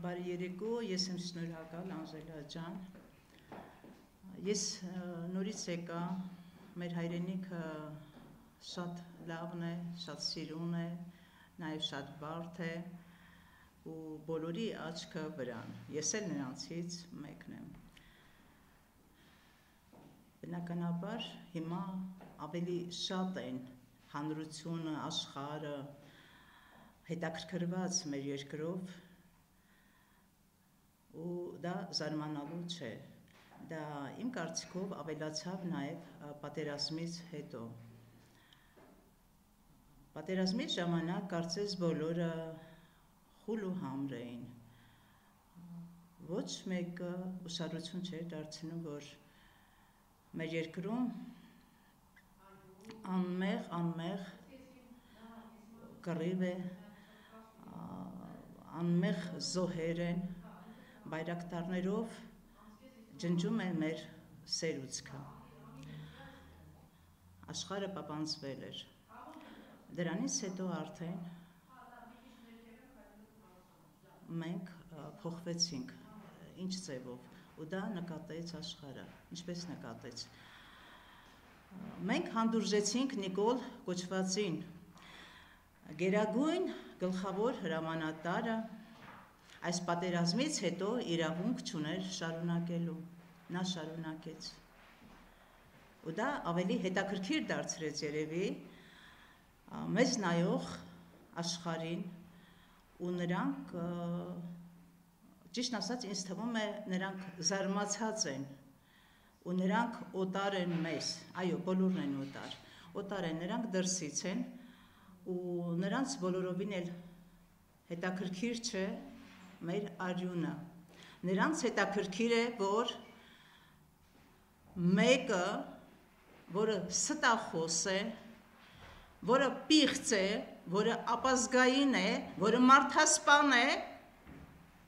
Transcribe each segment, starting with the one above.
Բարի երեկո, ես եմ շնորհակալ Անժելա ջան։ Ես նորից եկա մեր հայրենիքը շատ լավն է, շատ սիրուն է, նաև շատ բարդ է ու բոլորի աչքը վրան։ Ես էլ նրանցից մեկն եմ։ Բնականաբար հիմա ավելի շատ են հանրությունը, աշխարհը հետաքրքրված մեր երկրով ու դա զարմանալու չէ դա իմ կարծիքով ավելացավ նաև պատերազմից հետո Պատերազմի ժամանակ կարծես բոլորը խուլ ու համր էին։ Ոչ մեկը ուսարություն չէր դարձնում, որ մեր երկրում անմեղ, անմեղ կռիվ է, անմեղ զոհեր են, բայրակտարներով ջնջում են մեր սերուցքը։ Աշխարը պապանցվել էր։ Դրանից հետո արդեն մենք փոխվեցինք ինչ ձևով ու դա նկատեց աշխարհը ինչպես նկատեց մենք հանդուրժեցինք Նիկոլ կոչվածին գերագույն գլխավոր հրամանատարը այս պատերազմից հետո իրավունք չուներ շարունակելու նա շարունակեց ու դա ավելի հետաքրքիր դարձրեց երևի մեզ նայող աշխարհին ու նրանք ճիշտ ասած ինձ թվում է նրանք զարմացած են ու նրանք օտար են մեզ այո բոլորն են օտար օտար են նրանք դրսից են ու նրանց բոլորովին էլ հետաքրքիր չէ մեր արյունը նրանց հետաքրքիր է որ մեկը որը ստախոս է որը պիղծ է որը ապազգային է, որը մարդասպան է,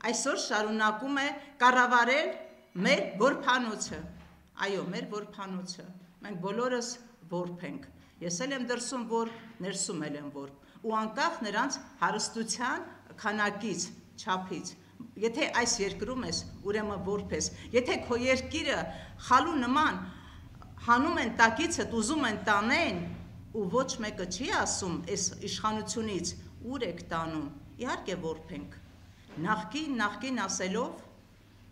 այսօր շարունակում է կառավարել մեր որփանոցը։ Այո, մեր որփանոցը։ Մենք բոլորս որփ ենք։ Ես էլ եմ դրսում որ, ներսում էլ եմ որ։ Ու անկախ նրանց հարստության քանակից, չափից։ Եթե այս երկրում ես, ուրեմն որփ ես։ Եթե քո երկիրը խալու նման հանում են տակիցդ, ուզում են տանեն, ու ոչ մեկը չի ասում այս իշխանությունից ուր եք տանում, իհարկե որփենք։ Նախկին, նախկին ասելով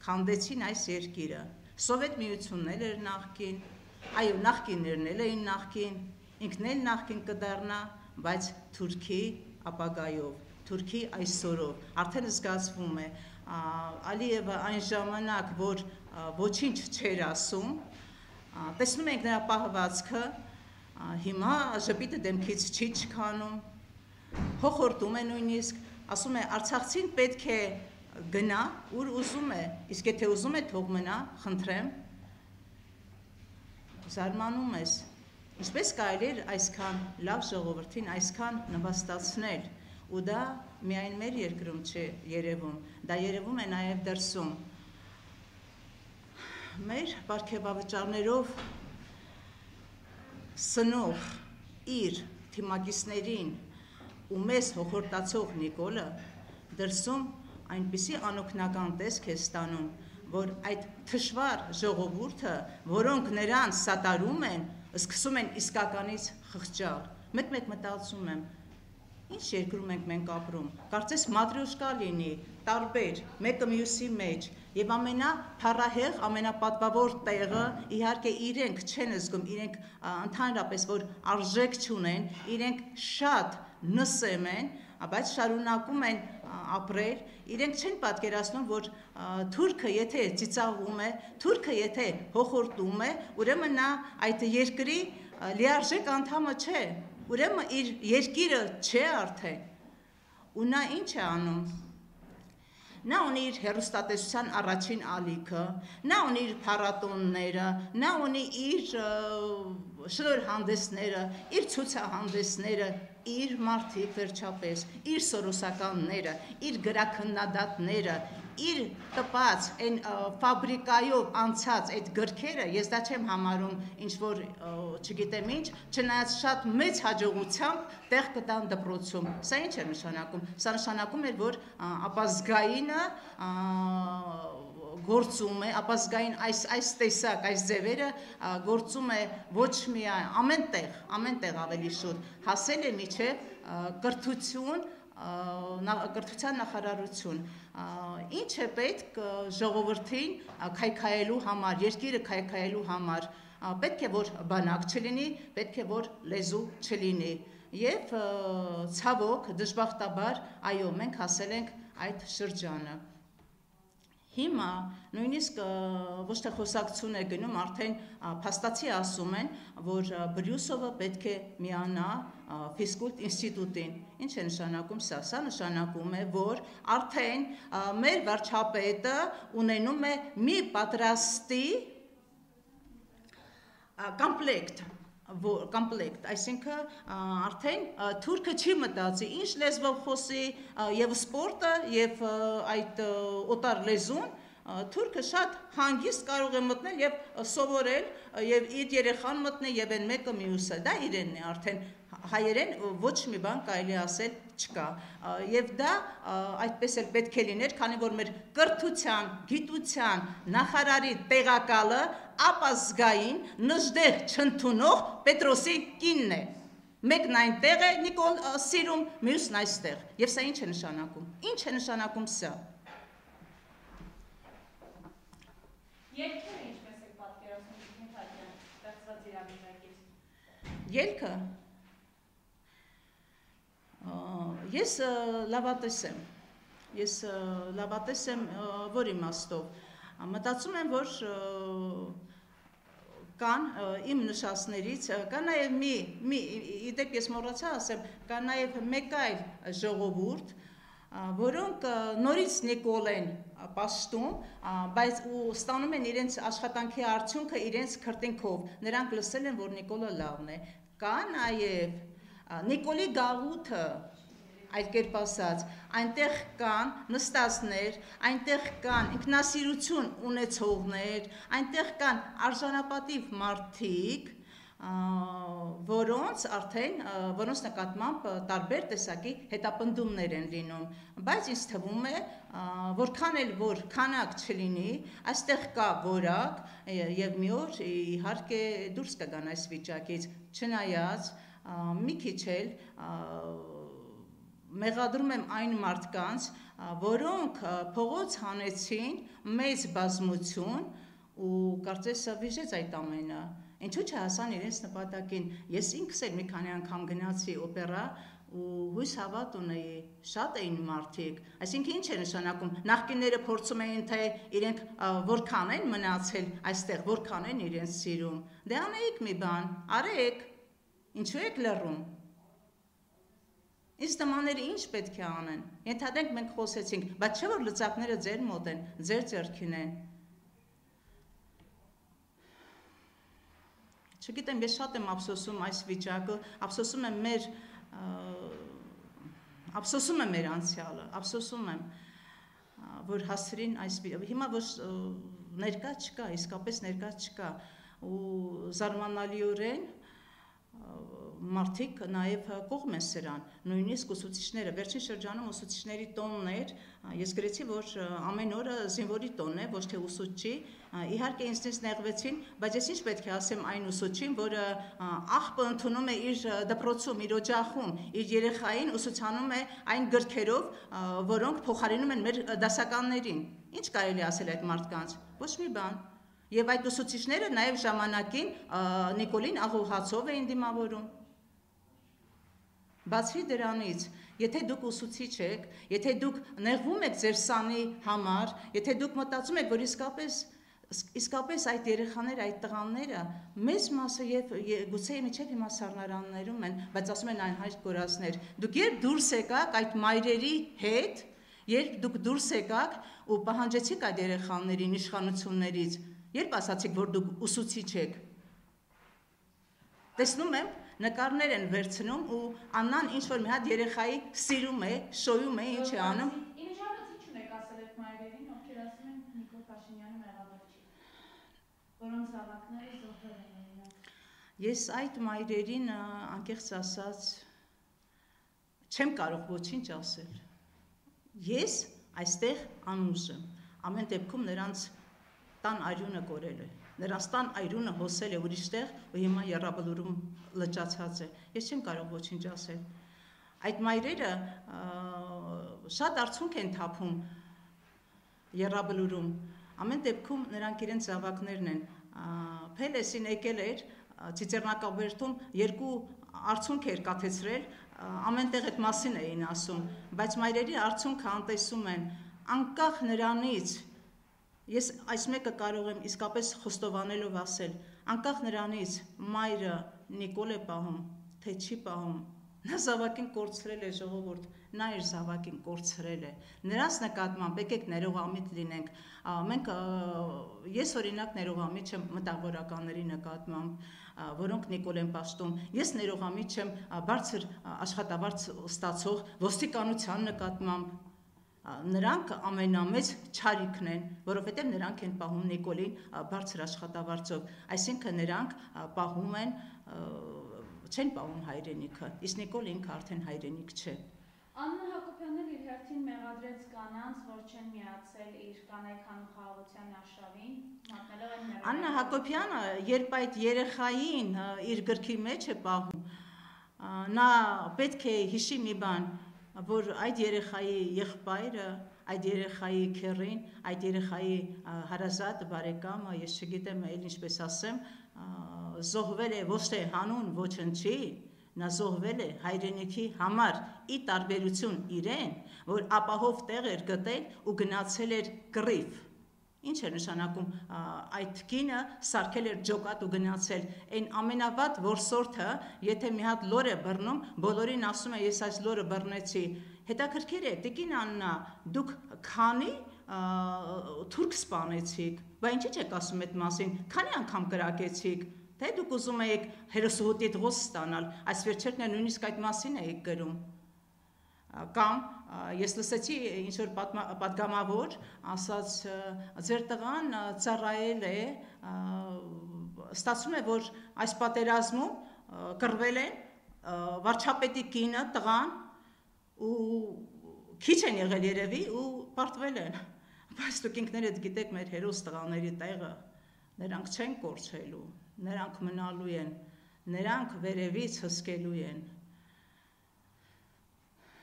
քանդեցին այս երկիրը։ Սովետ միությունն էլ էր նախկին, այո, նախկիններն էլ էին նախկին, ինքն էլ նախկին կդառնա, բայց Թուրքի ապագայով, Թուրքի այսօրով արդեն զգացվում է Ալիևը այն ժամանակ, որ ոչինչ չէր ասում, տեսնում ենք նրա պահվածքը, հիմա ժպիտը դեմքից չի չքանում, հոխորտում է նույնիսկ, ասում է արցախցին պետք է գնա, ուր ուզում է, իսկ եթե ուզում է թող մնա, խնդրեմ, զարմանում ես, ինչպես կարելի էր այսքան լավ ժողովրդին այսքան նվաստացնել, ու դա միայն մեր երկրում չէ երևում, դա երևում է նաև դրսում։ Մեր բարգեւավճարներով սնող իր թիմագիսներին ու մեզ հոխորտացող Նիկոլը դրսում այնպիսի անօքնական տեսք է ստանում, որ այդ թշվառ ժողովուրդը, որոնք նրան սատարում են, սկսում են իսկականից խղճալ։ Մեկ-մեկ մտածում եմ, ինչ երկրում ենք մենք ապրում։ Կարծես մատրյուշկա լինի, տարբեր, մեկը մյուսի մեջ, Եվ ամենափառահեղ, ամենապատվավոր տեղը իհարկե իրենք չեն զգում, իրենք ընդհանրապես որ արժեք չունեն, իրենք շատ նսեմ են, բայց շարունակում են ապրել, իրենք չեն պատկերացնում, որ թուրքը եթե ծիծաղում է, թուրքը եթե հոխորտում է, ուրեմն նա այդ երկրի լիարժեք անդամը չէ, ուրեմն իր երկիրը չէ արդեն։ Ու նա ինչ է անում Նա ունի իր հերոստատեսության առաջին ալիքը, նա ունի իր փառատոնները, նա ունի իր շնորհանդեսները, իր ցուցահանդեսները, իր մարդիկ վերջապես, իր սորոսականները, իր գրաքննադատները, իր տպած այն ֆաբրիկայով անցած այդ գրքերը ես դա չեմ համարում ինչ որ չգիտեմ ինչ չնայած շատ մեծ հաջողությամբ տեղ կտան դպրոցում սա ինչ է նշանակում սա նշանակում է որ ապազգայինը գործում է ապազգային այս այս տեսակ այս ձևերը գործում է ոչ միայն ամեն տեղ ամեն տեղ ավելի շուտ հասել է միջև կրթություն կրթության նախարարություն ինչ է պետք ժողովրդին քայքայելու համար, երկիրը քայքայելու համար, պետք է որ բանակ չլինի, պետք է որ լեզու չլինի։ Եվ ցավոք դժբախտաբար, այո, մենք հասել ենք այդ շրջանը։ Հիմա նույնիսկ ոչ թե խոսակցություն է գնում, արդեն փաստացի ասում են, որ Բրյուսովը պետք է միանա ֆիզկուլտ ինստիտուտին։ Ինչ է նշանակում սա։ Սա նշանակում է, որ արդեն մեր վարչապետը ունենում է մի պատրաստի կոմպլեկտ որ կոմպլեկտ, այսինքն արդեն թուրքը չի մտածի ինչ լեզվով խոսի եւ սպորտը եւ այդ օտար լեզուն թուրքը շատ հանգիստ կարող է մտնել եւ սովորել եւ իր երեխան մտնել եւ այն մեկը մյուսը դա իրենն է արդեն հայերեն ոչ մի բան կարելի ասել չկա եւ դա այդպես էլ պետք է լիներ քանի որ մեր կրթության գիտության նախարարի տեղակալը ապազգային նժդեղ չընդունող պետրոսի կինն է մեկն այնտեղ է նիկոլ սիրում մյուսն այստեղ եւ սա ինչ է նշանակում ինչ է նշանակում սա Ելքերը ինչպես եք պատկերացնում Մихայելյան, ստեղծված իրավիճակից։ Ելքը Ես լավատես եմ։ Ես լավատես եմ որ իմաստով։ Մտածում եմ, որ կան իմ նշածներից, կա նաև մի, մի իդեպ ես մոռացա ասեմ, կա նաև մեկ այլ ժողովուրդ, որոնք նորից Նիկոլ են պաշտում, բայց ու ստանում են իրենց աշխատանքի արդյունքը իրենց քրտինքով։ Նրանք լսել են, որ Նիկոլը լավն է։ Կա նաև Նիկոլի գաղութը այլ կերպ ասած, այնտեղ կան նստածներ, այնտեղ կան ինքնասիրություն ունեցողներ, այնտեղ կան արժանապատիվ մարդիկ, որոնց արդեն որոնց նկատմամբ տարբեր տեսակի հետապնդումներ են լինում բայց ինձ թվում է որքան էլ որ քանակ չլինի այստեղ կա որակ եւ մի օր իհարկե դուրս կգան այս վիճակից չնայած մի քիչ էլ մեղադրում եմ այն մարդկանց, որոնք փողոց հանեցին մեծ բազմություն ու կարծես վիժեց այդ ամենը։ Ինչու՞ չհասան իրենց նպատակին։ Ես ինքս էլ մի քանի անգամ գնացի օպերա ու հույս հավատ ունեի շատ էին մարդիկ այսինքն ինչ է նշանակում նախկինները փորձում էին թե իրենք որքան են մնացել այստեղ որքան են իրենց սիրում դե անեիք մի բան արեք ինչու եք լռում? Իսկ նմանները ինչ պետք է անեն։ Ենթադրենք մենք խոսեցինք, բայց չէ որ լծակները ձեր մոտ են, ձեր ձեռքին են։ Չգիտեմ, ես շատ եմ ափսոսում այս վիճակը, ափսոսում եմ մեր ափսոսում եմ մեր անցյալը, ափսոսում եմ որ հասրին այս հիմա ոչ ներկա չկա, իսկապես ներկա չկա ու զարմանալիորեն մարդիկ նաև կողմ են սրան, նույնիսկ ուսուցիչները, վերջին շրջանում ուսուցիչների տոնն էր, ես գրեցի, որ ամեն օրը զինվորի տոնն է, ոչ թե ուսուցչի, իհարկե ինձնից նեղվեցին, բայց ես ինչ պետք է ասեմ այն ուսուցչին, որը աղբը ընդունում է իր դպրոցում, իր օջախում, իր երեխային ուսուցանում է այն գրքերով, որոնք փոխարինում են մեր դասականներին։ Ինչ կարելի ասել այդ մարդկանց։ Ոչ մի բան։ Եվ այդ ուսուցիչները նաև ժամանակին Նիկոլին աղոհացով էին դիմավորում։ Բացի դրանից, եթե դուք ուսուցիչ եք, եթե դուք նեղվում եք ձեր սանի համար, եթե դուք մտածում եք, որ իսկապես իսկապես այդ երեխաները, այդ տղաները մեծ մասը եւ գուցե միջև հիմա սառնարաններում են, բայց ասում են այն հայտ կորածներ։ Դուք երբ դուրս եկաք այդ մայրերի հետ, երբ դուք դուրս եկաք ու պահանջեցիք այդ երեխաներին իշխանություններից, Երբ ասացիք, որ դուք ուսուցիչ եք, տեսնում եմ, նկարներ են վերցնում ու Աննան ինչ որ մի հատ երեխայի սիրում է, շոյում է, ինչ է անում։ Ինչ ժամանց ինչ ունեք ասել այդ մայրերին, ովքեր ասում են Նիկոլ Փաշինյանը մեղավոր չի, որոնց ավակները զոհվել են։ Ես այդ մայրերին անկեղծ ասած չեմ կարող ոչինչ ասել։ Ես այստեղ անուժ եմ։ Ամեն դեպքում նրանց տան արյունը կորել է։ Նրանց տան արյունը հոսել է ուրիշտեղ ու հիմա երրաբլուրում լճացած է։ Ես չեմ կարող ոչինչ ասել։ Այդ մայրերը շատ արցունք են թափում երրաբլուրում։ Ամեն դեպքում նրանք իրենց զավակներն են։ Փելեսին եկել էր ա, Ցիցերնակաբերդում երկու արցունք էր կաթեցրել, ամենտեղ այդ մասին էին ասում, բայց մայրերի արցունքը անտեսում են անկախ նրանից Ես այս մեկը կարող եմ իսկապես խոստովանելով ասել, անկախ նրանից մայրը Նիկոլ է պահում, թե չի պահում, նա զավակին կորցրել է ժողովուրդ, նա իր զավակին կորցրել է։ Նրանց նկատմամբ եկեք ներողամիտ լինենք։ Ա, Մենք ես օրինակ ներողամիտ չեմ մտավորականների նկատմամբ, որոնք Նիկոլ են պաշտում։ Ես ներողամիտ չեմ բարձր աշխատավարձ ստացող ոստիկանության նկատմամբ, Նրանք ամենամեծ ճարիքն են, որովհետև նրանք են պահում Նիկոլին բարձր աշխատավարձով, այսինքն նրանք պահում են չեն պահում հայրենիքը, իսկ Նիկոլ ինքը արդեն հայրենիք չէ։ Աննա Հակոբյանն իր հերթին մեղադրեց կանանց, որ չեն միացել իր կանայք հանուխաղաղության արշավին, մատնելով այն մեղադրել։ Աննա Հակոբյանը, երբ այդ երեխային իր գրքի մեջ է պահում, նա պետք է հիշի մի բան, որ այդ երեխայի եղբայրը, այդ երեխայի քերին, այդ երեխայի հարազատ բարեկամը, ես չգիտեմ այլ ինչպես ասեմ, զոհվել է ոչ թե հանուն ոչնչի, նա զոհվել է հայրենիքի համար՝ ի տարբերություն իրեն, որ ապահով տեղ էր գտել ու գնացել էր կռիվ։ Ինչ է նշանակում այդ կինը սարքել էր ջոկատ ու գնացել։ Այն ամենավատ որսորդը, եթե մի հատ լոր է բռնում, բոլորին ասում է ես այս լորը բռնեցի։ Հետաքրքիր է, Տիկին Աննա, դուք քանի թուրք սպանեցիք։ Բա ինչի՞ չեք ասում այդ մասին։ Քանի անգամ կրակեցիք։ Թե դուք ուզում եք հերոսուհուտի դղոս ստանալ, այս վերջերն նույնիսկ այդ մասին եք գրում կամ ես լսեցի ինչ որ պատգամավոր ասաց ձեր տղան ծառայել է ստացվում է որ այս պատերազմում կռվել են վարչապետի կինը տղան ու քիչ են եղել երևի ու պարտվել են բայց դուք ինքներդ գիտեք մեր հերոս տղաների տեղը նրանք չեն կորցրելու նրանք մնալու են նրանք վերևից հսկելու են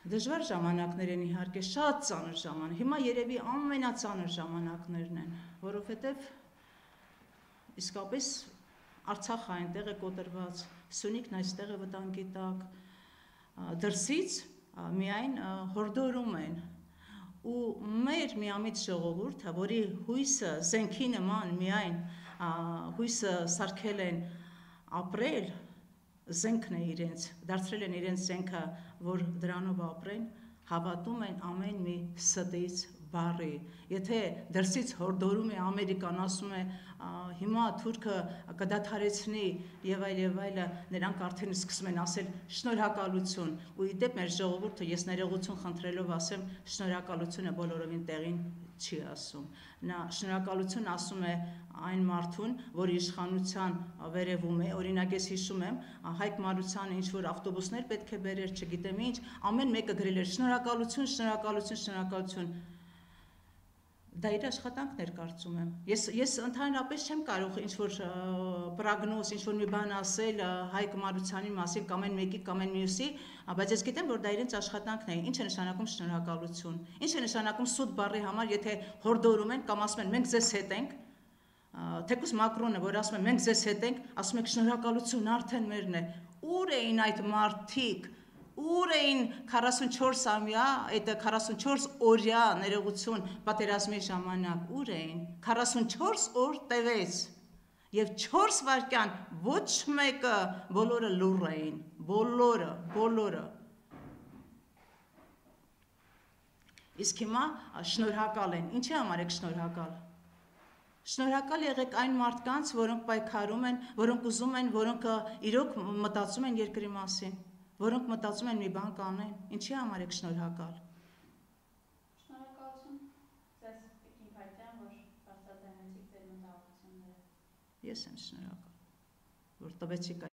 Դժվար ժամանակներ են իհարկե, շատ ծանր ժամանակ։ Հիմա երևի ամենածանր ժամանակներն են, որովհետև իսկապես Արցախը այնտեղ է կոտրված, Սյունիքն այստեղ է վտանգի տակ։ Դրսից միայն հորդորում են ու մեր միամիտ ժողովուրդը, որի հույսը զենքի նման միայն հույսը սարքել են ապրել, զենքն է իրենց, դարձրել են իրենց զենքը, որ դրանով ապրեն, հավատում են ամեն մի ստից բարի։ Եթե դրսից հորդորում է Ամերիկան, ասում է «Ա, հիմա Թուրքը կդադարեցնի եւ այլ եւ այլը, նրանք արդեն սկսում են ասել շնորհակալություն։ Ու իդեպ մեր ժողովուրդը ես ներողություն խնդրելով ասեմ, շնորհակալությունը բոլորովին տեղին չի ասում։ Նա շնորհակալություն ասում է այն մարդուն, որ իշխանության վերևում է, օրինակ ես հիշում եմ, Հայկ Մարությանը ինչ որ ավտոբուսներ պետք է բերեր, չգիտեմ ինչ, ամեն մեկը գրել էր շնորհակալություն, շնորհակալություն, շնորհակալություն։ Դա իր աշխատանքն էր կարծում եմ։ Ես ես ընդհանրապես չեմ կարող ինչ որ պրագնոզ, ինչ որ մի բան ասել ա, Հայկ Մարությանի մասին կամ այն մեկի կամ այն մյուսի, բայց ես գիտեմ, որ դա իրենց աշխատանքն է։ Ինչ է նշանակում շնորհակալություն։ Ինչ է նշանակում սուտ բառի համար, եթե հորդորում են կամ ասում են մենք ձեզ հետ ենք, ա, թեկուզ Մակրոնը, որ ասում է մենք ձեզ հետ ենք, ասում եք շնորհակալություն արդեն մերն է։ Ուր էին այդ մարդիկ, ուր էին 44 ամյա, այդ 44 օրյա ներողություն պատերազմի ժամանակ, ուր էին 44 օր տևեց եւ 4 վայրկյան ոչ մեկը բոլորը լուր էին, բոլորը, բոլորը Իսկ հիմա շնորհակալ են։ Ինչի համար եք շնորհակալ։ Շնորհակալ եղեք այն մարդկանց, որոնք պայքարում են, որոնք ուզում են, որոնք իրոք մտածում են երկրի մասին, որոնք մտածում են մի բան կանեն։ Ինչի համար եք շնորհակալ։ Շնորհակալություն ձեզ Տիկին Փայտյան, որ բարձրաձայնեցիք ձեր մտահոգությունները։ Ես եմ շնորհակալ, որ տվեցիք